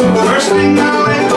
First thing I laid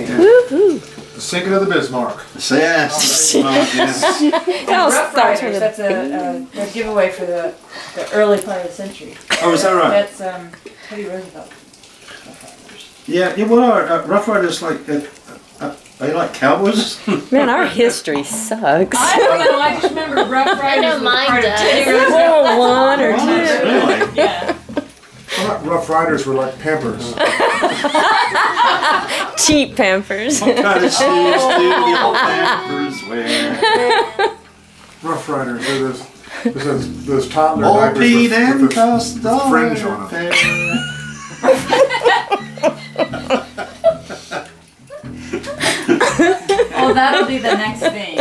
The sinking of the Bismarck. Yes. It all Rough Riders, that's a a, a, a giveaway for the, the early part of the century. Oh, is that right? That's um, Teddy Roosevelt. Yeah, yeah, what are uh, Rough Riders like? Uh, uh, are they like cowboys? Man, our history sucks. I don't know, I just remember Rough Riders I know was mine part of does. Teddy Roosevelt. Or one or two. really? Yeah. I thought Rough Riders were like Pampers. Cheap Pampers. What kind of shoes do the old Pampers wear? Rough Riders. They're those, those, those, those toddler Old diapers Pete with, and with the- Costello. fringe on them. Oh, that'll be the next thing.